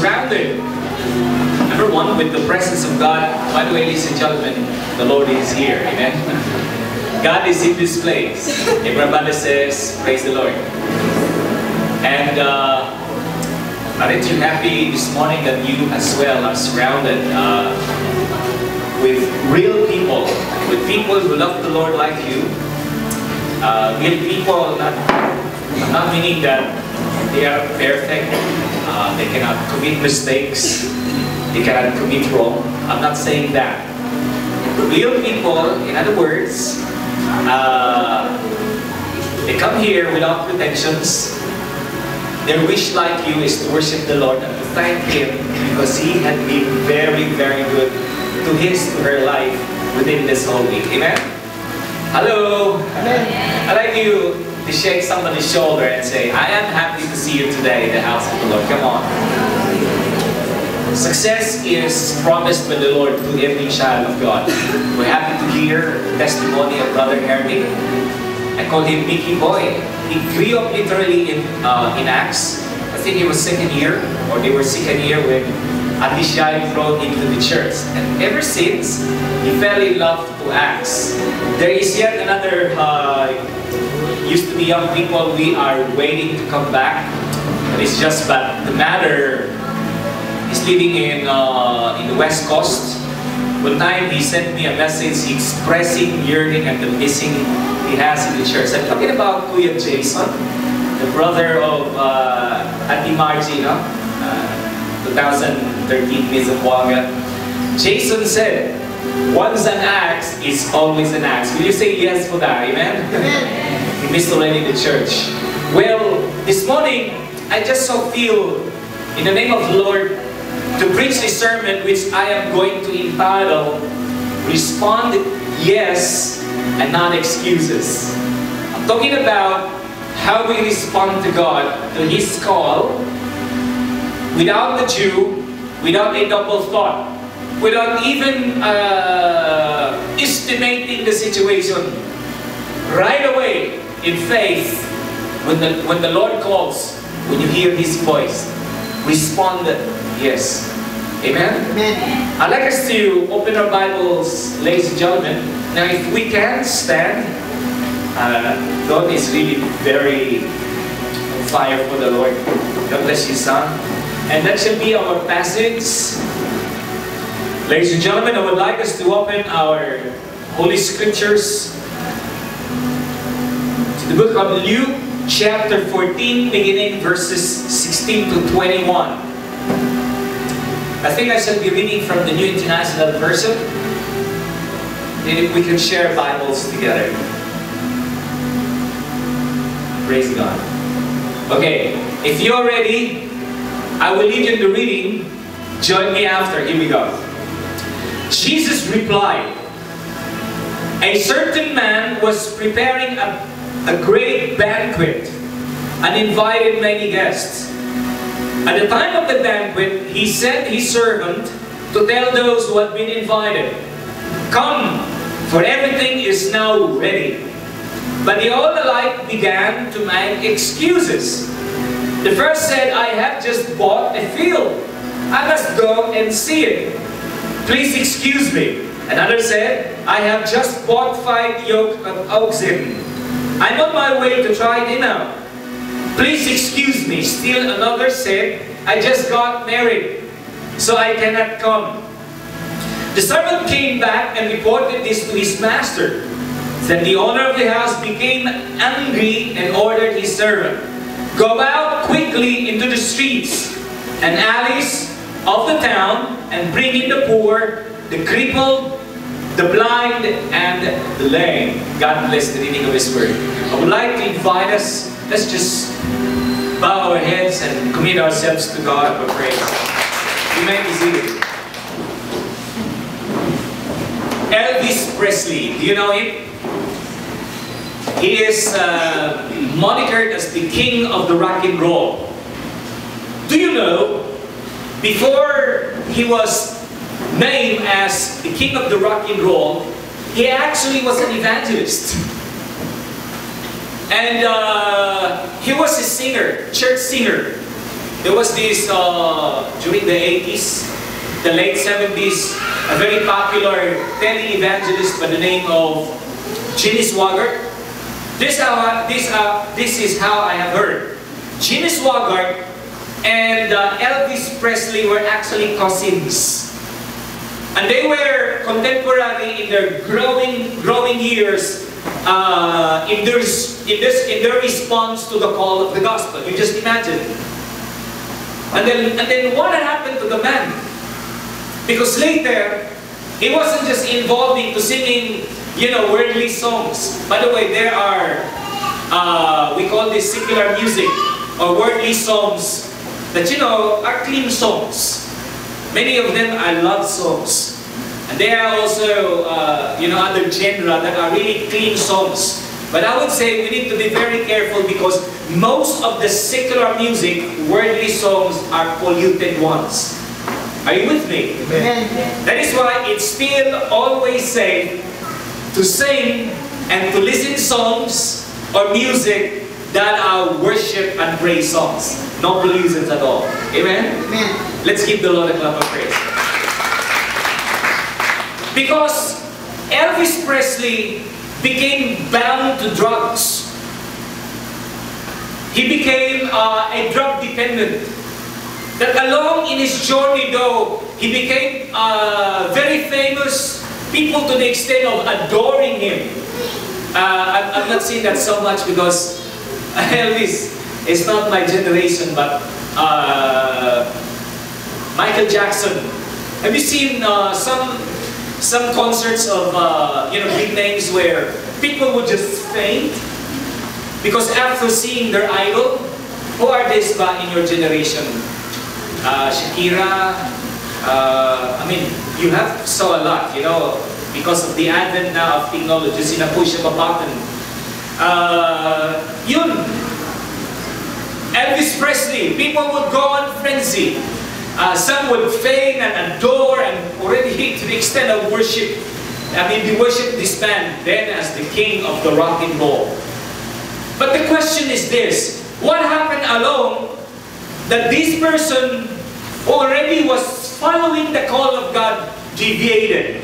surrounded. Number one, with the presence of God. By the way, ladies and gentlemen, the Lord is here. Amen. God is in this place. Everybody says, praise the Lord. And uh, aren't you happy this morning that you as well are surrounded uh, with real people, with people who love the Lord like you, uh, real people, not, not meaning that they are perfect, uh, they cannot commit mistakes, they cannot commit wrong. I'm not saying that. Real people, in other words, uh, they come here without pretensions. Their wish like you is to worship the Lord and to thank Him because He had been very, very good to his, to her life within this whole week. Amen? Hello! Amen. I'd like you to shake somebody's shoulder and say, I am happy to see you today in the house of the Lord. Come on. Success is promised by the Lord to every child of God. We're happy to hear the testimony of Brother Hermie. I call him Mickey Boy. He grew up literally in, uh, in Acts. I think he was second year, or they were second year when Atisha brought into the church. And ever since, he fell in love to Acts. There is yet another, uh, used to be young people, we are waiting to come back. But it's just, that the matter is living in, uh, in the West Coast. One time he sent me a message expressing yearning and the missing he has in the church. I'm talking about Kuya Jason, the brother of uh, Auntie Margie, no? Uh, 2013 Miss Apuaga. Jason said, once an Acts is always an Acts. Will you say yes for that? Amen? Amen. Already the church. Well, this morning, I just so feel, in the name of the Lord, to preach this sermon which I am going to entitle Respond Yes and Not Excuses. I'm talking about how we respond to God, to His call, without the Jew, without a double thought, without even uh, estimating the situation. Right away, in faith, when the, when the Lord calls, when you hear His voice, respond yes. Amen? Amen. I'd like us to open our Bibles, ladies and gentlemen. Now, if we can stand, uh, God is really very on fire for the Lord. God bless you, son. And that shall be our passage. Ladies and gentlemen, I would like us to open our Holy Scriptures the book of Luke, chapter 14, beginning verses 16 to 21. I think I should be reading from the New International Version. We can share Bibles together. Praise God. Okay, if you're ready, I will lead you in the reading. Join me after. Here we go. Jesus replied, A certain man was preparing a, a great banquet and invited many guests. At the time of the banquet, he sent his servant to tell those who had been invited, Come, for everything is now ready. But they all alike began to make excuses. The first said, I have just bought a field. I must go and see it. Please excuse me. Another said, I have just bought five yoke of oxen. I'm on my way to try dinner. Please excuse me. Still another said, I just got married, so I cannot come. The servant came back and reported this to his master. Then the owner of the house became angry and ordered his servant, Go out quickly into the streets and alleys of the town and bring in the poor, the crippled, the blind, and the lame. God bless the reading of His Word. I would like to invite us, let's just bow our heads and commit ourselves to God for praise. You may be seated. Elvis Presley, do you know him? He is uh, monikered as the king of the rock and roll. Do you know, before he was named as the king of the rock and roll, he actually was an evangelist. And uh, he was a singer, church singer. There was this, uh, during the 80s, the late 70s, a very popular tele-evangelist by the name of Jimmy Swaggart. This, how, this, uh, this is how I have heard. Jimmy Swaggart and uh, Elvis Presley were actually cousins. And they were contemporary in their growing, growing years uh, in, their, in, this, in their response to the call of the gospel. You just imagine. And then, and then what had happened to the man? Because later, he wasn't just involved into singing, you know, worldly songs. By the way, there are, uh, we call this secular music, or worldly songs, that, you know, are clean songs. Many of them are love songs. And there are also, uh, you know, other genre that are really clean songs. But I would say we need to be very careful because most of the secular music, worldly songs, are polluted ones. Are you with me? Amen. That is why it's still always safe to sing and to listen songs or music that are worship and praise songs. No pollutions at all. Amen? Amen. Let's give the Lord a clap of praise. Because Elvis Presley became bound to drugs. He became uh, a drug dependent. That along in his journey though, he became uh, very famous, people to the extent of adoring him. Uh, I'm, I'm not saying that so much because Elvis is not my generation, but uh, Michael Jackson. Have you seen uh, some some concerts of uh, you know big names where people would just faint because after seeing their idol, who are these ba in your generation? Uh, Shakira. Uh, I mean, you have saw a lot, you know, because of the advent now of technology, in a push of a button. Uh, yun, Elvis Presley, people would go on frenzy. Uh, some would feign and adore and already hit to the extent of worship. I mean, they worship this man then as the king of the rock and roll. But the question is this, what happened alone that this person who already was following the call of God deviated?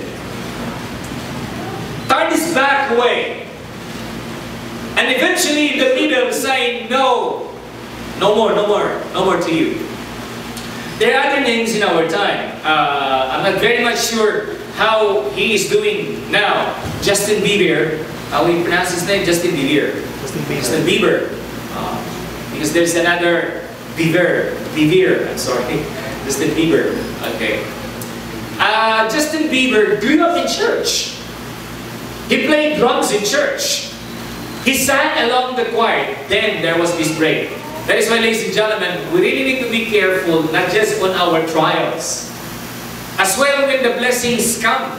Turned his back away. And eventually the middle saying, no, no more, no more, no more to you. There are other names in our time. Uh, I'm not very much sure how he is doing now. Justin Bieber, how we pronounce his name? Justin Bieber. Justin Bieber. Justin Bieber. Uh, because there's another Bieber. Bieber, I'm sorry. Justin Bieber. Okay. Uh, Justin Bieber grew up in church. He played drums in church. He sang along the choir. Then there was this break. That is why, ladies and gentlemen, we really need to be careful, not just on our trials, as well when the blessings come.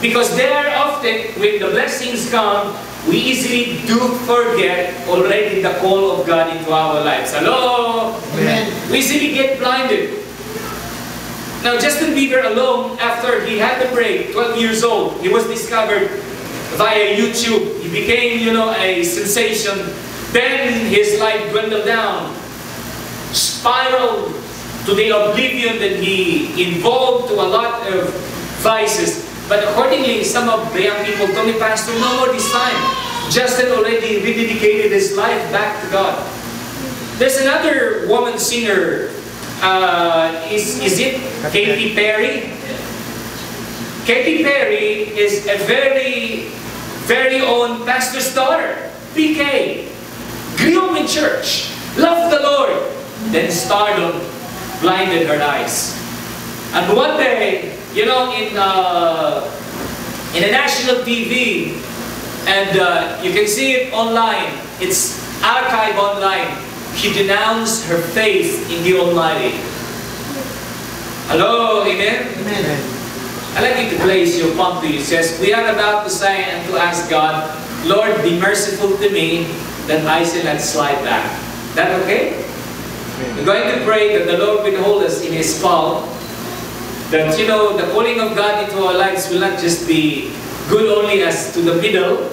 Because there often, when the blessings come, we easily do forget already the call of God into our lives. Hello? Amen. We easily get blinded. Now, Justin Bieber alone, after he had the break, 12 years old, he was discovered via YouTube. He became, you know, a sensation. Then his life dwindled down, spiraled to the oblivion that he involved to a lot of vices. But accordingly, some of the young people told me, Pastor, no more this time. Justin already rededicated his life back to God. There's another woman singer. Uh, is, is it Katy Perry? Katy Perry is a very, very own pastor's daughter, PK. Grew in church, loved the Lord, then stardom blinded her eyes. And one day, you know, in uh, in a national TV, and uh, you can see it online. It's archived online. She denounced her faith in the Almighty. Hello, amen. Amen. I'd like you to place your palm to you. It says, We are about to say and to ask God, Lord, be merciful to me that I say, let's slide back. That okay? We're going to pray that the Lord will hold us in His palm. That, you know, the calling of God into our lives will not just be good only as to the middle,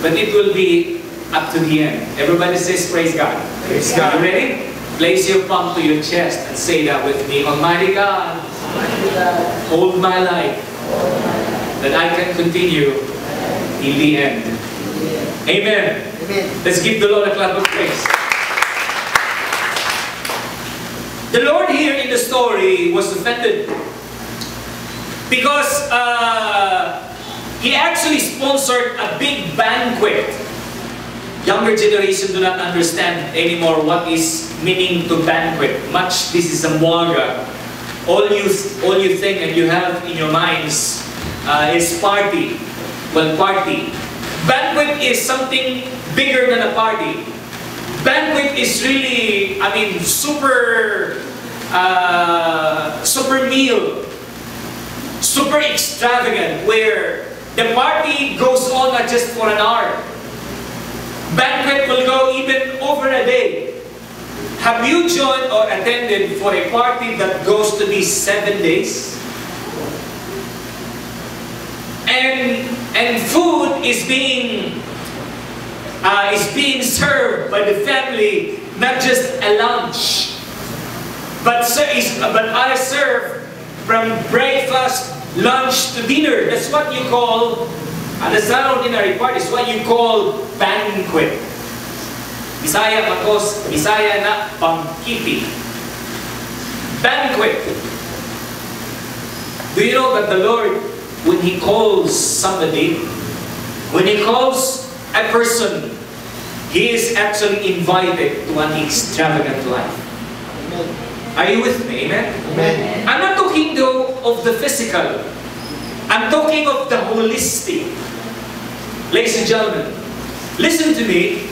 but it will be up to the end. Everybody says, Praise God. Praise You God. ready? Place your palm to your chest and say that with me. Almighty God, hold my life that I can continue in the end. Amen. Amen. Let's give the Lord a clap of praise. The Lord here in the story was offended because uh, He actually sponsored a big banquet. Younger generation do not understand anymore what is meaning to banquet. Much this is a moaga. All you, all you think and you have in your minds uh, is party. Well, party. Banquet is something bigger than a party. Banquet is really, I mean, super, uh, super meal, super extravagant, where the party goes on not just for an hour. Banquet will go even over a day. Have you joined or attended for a party that goes to be seven days? And and food is being uh, is being served by the family, not just a lunch, but is, but are served from breakfast, lunch to dinner. That's what you call, and that's not ordinary party. It's what you call banquet. Bisaya makos, Bisaya na pangkiti. Banquet. Do you know that the Lord, when He calls somebody, when He calls a person, He is actually invited to an extravagant life. Are you with me? Amen? Amen. I'm not talking though of the physical. I'm talking of the holistic. Ladies and gentlemen, listen to me.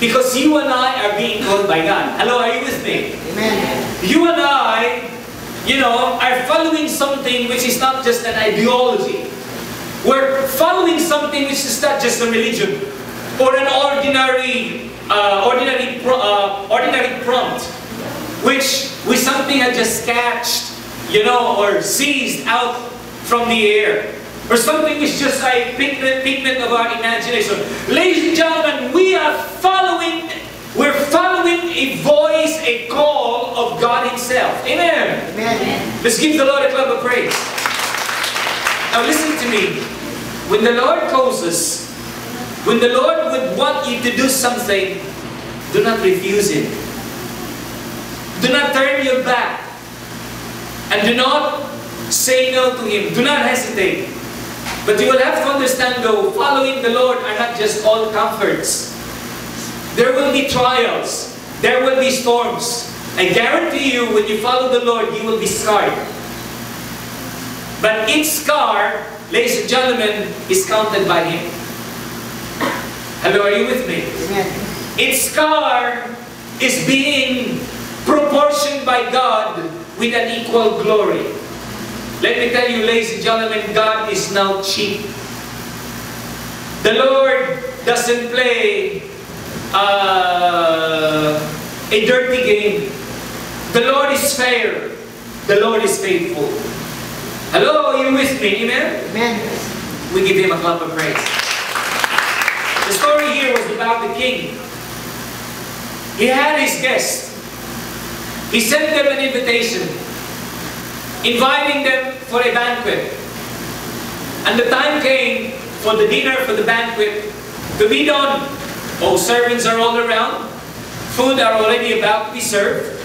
Because you and I are being called by God. Hello, are you with me? Amen. You and I, you know, are following something which is not just an ideology. We're following something which is not just a religion or an ordinary, uh, ordinary, pro- uh, ordinary prompt, which we something had just catched, you know, or seized out from the air. Or something which is just like pigment, pigment of our imagination. Ladies and gentlemen, we are following, we're following a voice, a call of God Himself. Amen. Amen. Let's give the Lord a clap of praise. Now listen to me. When the Lord calls us, when the Lord would want you to do something, do not refuse Him. Do not turn your back. And do not say no to Him. Do not hesitate. But you will have to understand though, following the Lord are not just all comforts. There will be trials. There will be storms. I guarantee you, when you follow the Lord, you will be scarred. But each scar, ladies and gentlemen, is counted by Him. Hello, are you with me? Its scar is being proportioned by God with an equal glory. Let me tell you, ladies and gentlemen, God is now cheap. The Lord doesn't play uh, a dirty game. The Lord is fair. The Lord is faithful. Hello, are you with me? Amen? Amen. We give him a clap of praise. The story here was about the king. He had his guests. He sent them an invitation, inviting them for a banquet. And the time came for the dinner, for the banquet to be done. All servants are all around. Food are already about to be served.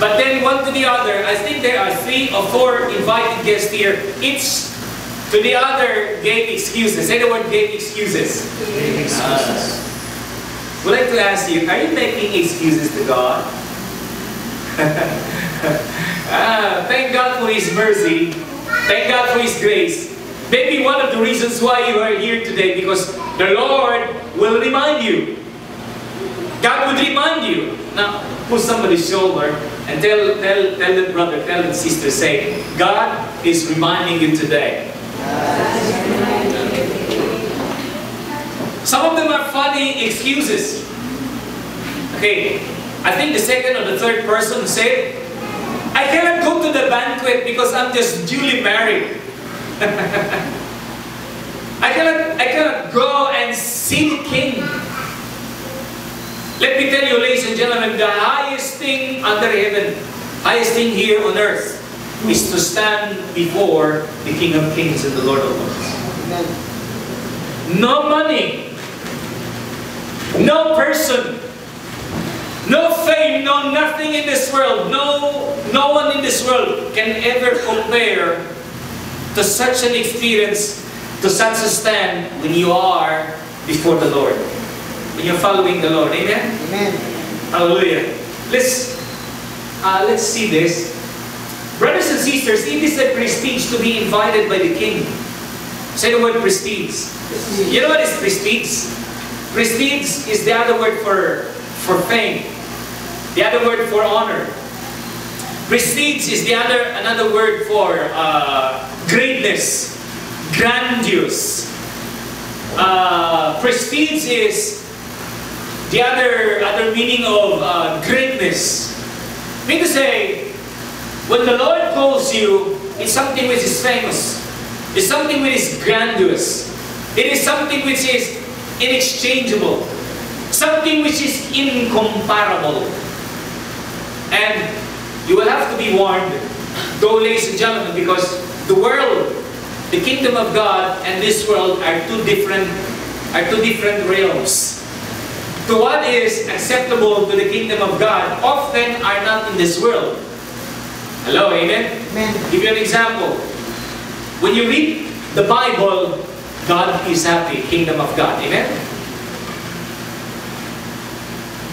But then one to the other, I think there are three or four invited guests here. Each to the other gave excuses. Anyone the word gave excuses. Uh, would like to ask you, are you making excuses to God? ah, thank God for His mercy. Thank God for His grace. Maybe one of the reasons why you are here today because the Lord will remind you. God will remind you. Now, push somebody's shoulder and tell, tell, tell the brother, tell the sister, say, God is reminding you today. Some of them are funny excuses. Okay, I think the second or the third person said, I cannot go to the banquet because I'm just duly married. I cannot, I cannot go and see the king. Let me tell you, ladies and gentlemen, the highest thing under heaven, highest thing here on earth, is to stand before the King of Kings and the Lord of Lords. No money, no person, no fame, no nothing in this world, no, no one in this world can ever compare to such an experience, to such a stand when you are before the Lord. When you're following the Lord. Amen? Amen. Hallelujah. Let's, uh, let's see this. Brothers and sisters, it is a prestige to be invited by the King. Say the word prestige. You know what is prestige? Prestige is the other word for, for fame. The other word for honor. Prestige is the other another word for uh, greatness, grandiose. Uh, prestige is the other other meaning of uh, greatness. Mean to say, when the Lord calls you, it's something which is famous. It's something which is grandiose. It is something which is inexchangeable. Something which is incomparable. And you will have to be warned, though, ladies and gentlemen, because the world, the kingdom of God, and this world are two different, are two different realms. To what is acceptable to the kingdom of God often are not in this world. Hello, amen? Amen. Give you an example. When you read the Bible, God is happy, kingdom of God. Amen?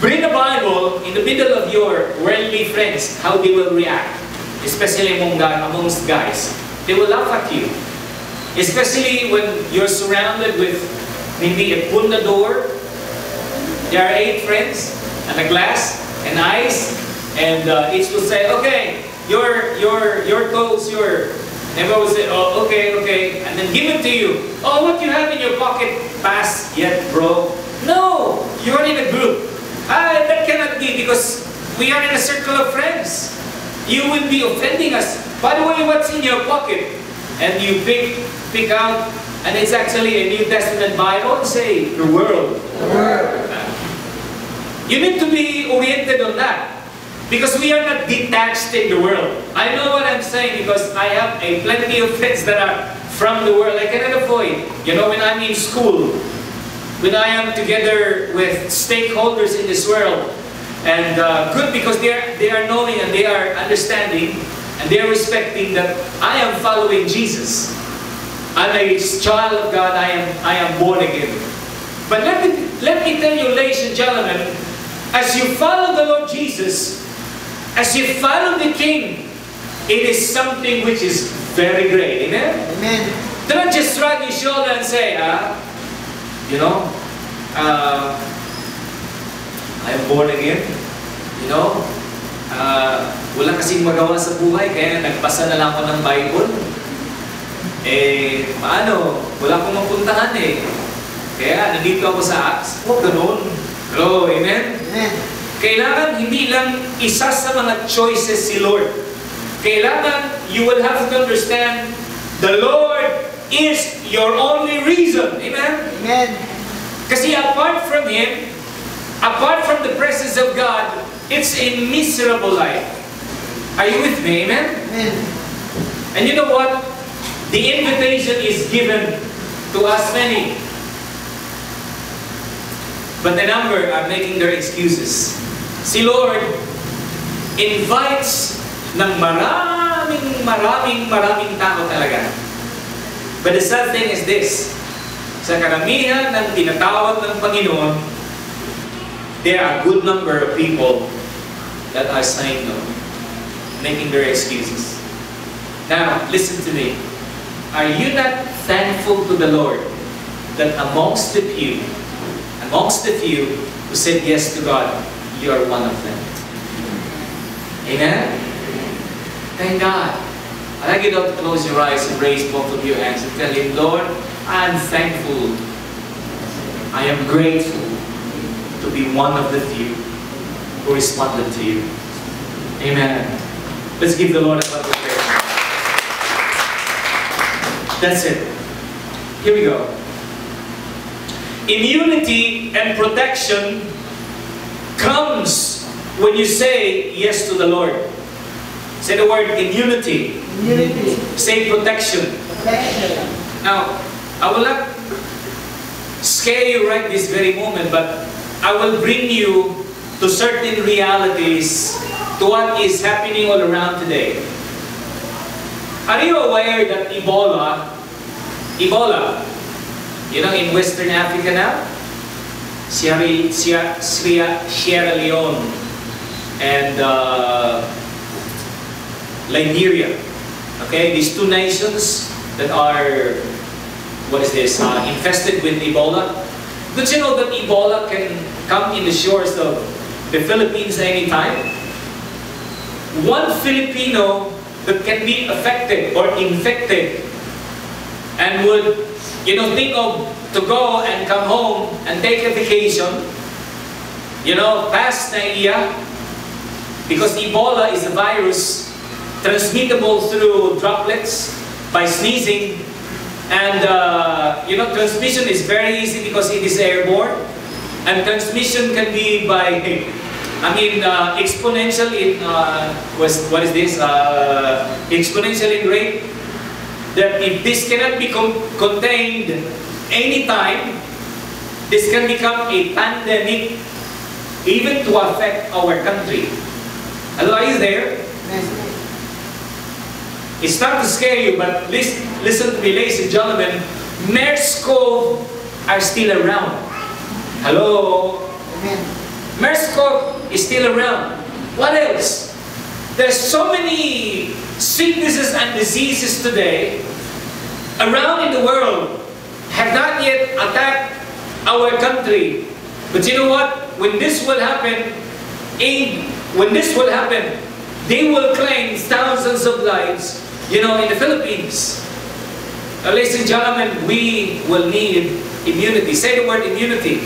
Bring the Bible in the middle of your worldly friends, how they will react. Especially among guy, amongst guys. They will laugh at you. Especially when you're surrounded with maybe a pundador. There are eight friends, and a glass, and ice, and uh, each will say, okay, your, your, your toes, your... Everyone will say, oh, okay, okay, and then give it to you. Oh, what you have in your pocket? Pass yet, bro. No, you're in a group. Ah, that cannot be because we are in a circle of friends. You will be offending us. By the way, what's in your pocket? And you pick, pick out, and it's actually a New Testament Bible. Say, the world. The word. You need to be oriented on that. Because we are not detached in the world. I know what I'm saying because I have a plenty of friends that are from the world. I cannot avoid. You know, when I'm in school, when I am together with stakeholders in this world, and uh, good because they are, they are knowing and they are understanding and they are respecting that I am following Jesus. I'm a child of God. I am, I am born again. But let me, let me tell you, ladies and gentlemen, as you follow the Lord Jesus, as you follow the King, it is something which is very great. Amen? Amen. Do not just shrug your shoulder and say, ah, you know, uh, I'm born again. You know, uh, wala kasing magawa sa buhay, kaya nagbasa na lang ako ng Bible. Eh, paano? Wala akong mapuntahan eh. Kaya nandito ako sa Acts. Huwag ganun. Hello, amen? Amen. Kailangan hindi lang isa sa mga choices si Lord. Kailangan you will have to understand the Lord is your only reason. Amen? Amen. Kasi apart from Him, apart from the presence of God, it's a miserable life. Are you with me? Amen? Amen. And you know what? The invitation is given to us many. But the number are making their excuses. Si Lord invites ng maraming, maraming, maraming tao talaga. But the sad thing is this, sa karamihan ng tinatawag ng Panginoon, there are a good number of people that are saying no, making their excuses. Now, listen to me. Are you not thankful to the Lord that amongst the few, amongst the few who said yes to God, you are one of them? Amen? Thank God. I'd like you to close your eyes and raise both of your hands and tell Him, Lord, I'm thankful. I am grateful to be one of the few who responded to you. Amen. Let's give the Lord a clap of praise. That's it. Here we go. Immunity and protection comes when you say yes to the Lord. Say the word immunity. Unity. Say protection. Protection. Now, I will not scare you right this very moment, but I will bring you to certain realities to what is happening all around today. Are you aware that Ebola, Ebola, you know, in Western Africa now, Sierra, Sierra, Sierra, Leone, and uh, Liberia, okay, these two nations that are, what is this, uh, infested with Ebola. Did you know that Ebola can come in the shores of the Philippines anytime? One Filipino that can be affected or infected and would, you know, think of to go and come home and take a vacation, you know, past NAIA, because Ebola is a virus transmittable through droplets by sneezing. And, uh, you know, transmission is very easy because it is airborne. And transmission can be by, I mean, uh, exponential in, uh, what is this? Uh, exponential in rate. That if this cannot be con contained anytime, this can become a pandemic even to affect our country. Hello, are you there? Yes. It's not to scare you, but listen, listen to me, ladies and gentlemen. MERS-CoV are still around. Hello? Amen. MERS-CoV is still around. What else? There's so many sicknesses and diseases today around in the world have not yet attacked our country. But you know what? When this will happen, in, when this will happen, they will claim thousands of lives, you know, in the Philippines. Uh, ladies and gentlemen, we will need immunity. Say the word immunity.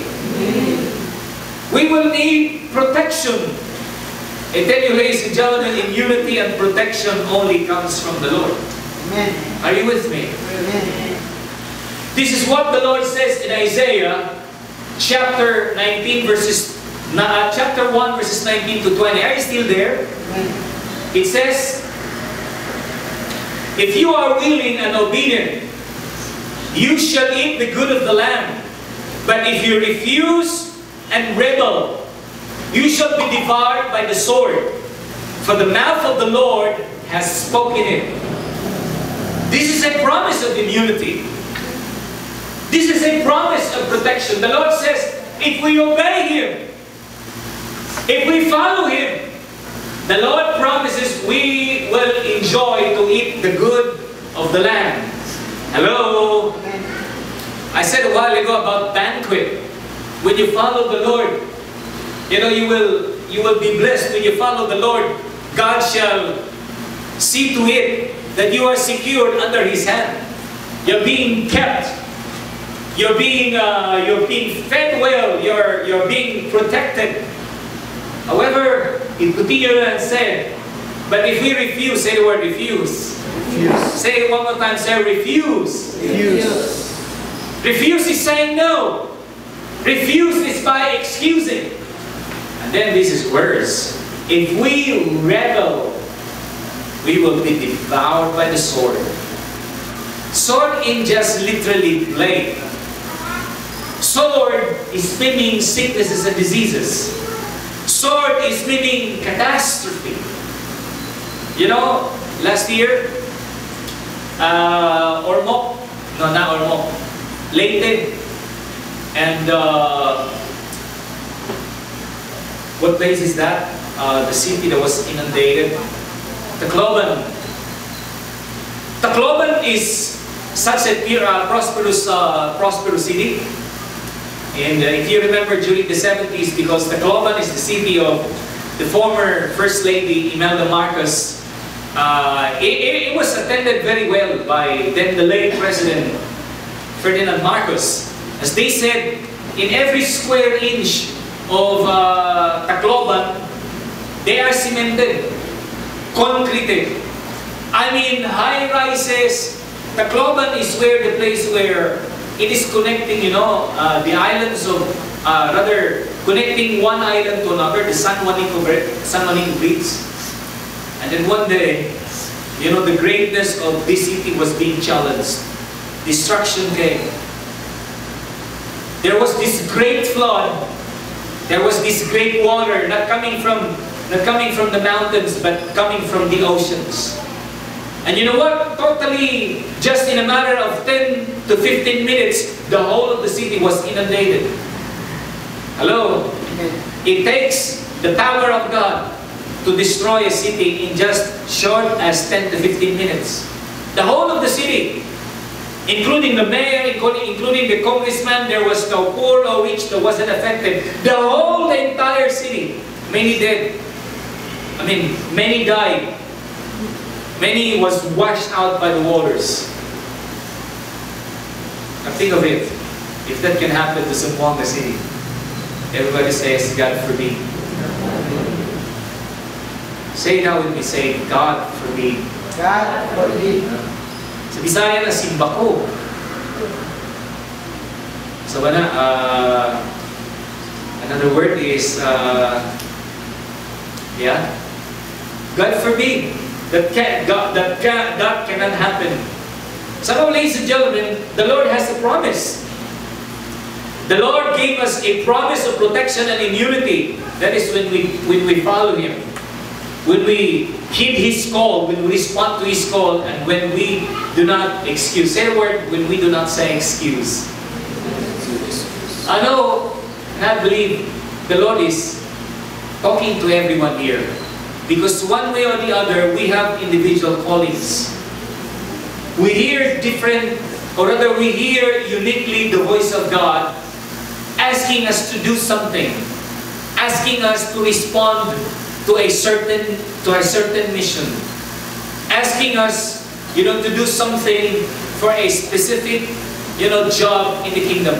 We will need protection. I tell you, ladies and gentlemen, immunity and protection only comes from the Lord. Amen. Are you with me? Amen. This is what the Lord says in Isaiah chapter 19 verses uh, chapter 1 verses 19 to 20. Are you still there? It says, If you are willing and obedient, you shall eat the good of the land. But if you refuse and rebel, you shall be devoured by the sword. For the mouth of the Lord has spoken it. This is a promise of immunity. This is a promise of protection. The Lord says, if we obey Him, if we follow Him, the Lord promises we will enjoy to eat the good of the land. Hello? I said a while ago about banquet. When you follow the Lord, you know you will you will be blessed when you follow the Lord. God shall see to it that you are secured under His hand. You're being kept. You're being uh, you're being fed well. You're you're being protected. However, it continued and said, but if we refuse, say the word refuse. Refuse. Say it one more time. Say refuse. Refuse. Refuse is saying no. Refuse is by excusing. And then this is worse. If we rebel, we will be devoured by the sword. Sword in just literally blade. Sword is meaning sicknesses and diseases. Sword is meaning catastrophe. You know, last year, uh, Ormoc, no, not Ormoc, Leyte, and uh, what place is that? Uh, the city that was inundated. Tacloban. Tacloban is such a uh, prosperous, uh, prosperous city. And uh, if you remember during the 70s, because Tacloban is the city of the former First Lady Imelda Marcos, uh, it, it was attended very well by then the late President Ferdinand Marcos. As they said, in every square inch of uh, Tacloban, they are cemented, concreted. I mean, high rises. Tacloban is where the place where it is connecting, you know, uh, the islands of, uh, rather, connecting one island to another, the San Juanico, San Juanico Bridge. And then one day, you know, the greatness of this city was being challenged. Destruction came. There was this great flood. There was this great water not coming from not coming from the mountains but coming from the oceans. And you know what? Totally, just in a matter of 10 to 15 minutes, the whole of the city was inundated. Hello? It takes the power of God to destroy a city in just short as 10 to 15 minutes. The whole of the city, including the mayor, including, including the congressman, there was no poor or rich that wasn't affected. The whole, the entire city, many dead. I mean, many died. Many was washed out by the waters. Now think of it. If that can happen to Zamboanga City, everybody says, God forbid. Say now with me, say, God forbid. God forbid. Sa Bisaya na simba ko. So wala, uh, another word is, uh, yeah, God forbid that can, God, that can, that cannot happen. So ladies and gentlemen, the Lord has a promise. The Lord gave us a promise of protection and immunity. That is when we when we follow Him. When we heed His call, when we respond to His call, and when we do not excuse. Say the word, when we do not say excuse. I know, and I believe the Lord is talking to everyone here. Because one way or the other, we have individual callings. We hear different, or rather we hear uniquely the voice of God asking us to do something, asking us to respond to a certain to a certain mission, asking us, you know, to do something for a specific, you know, job in the kingdom.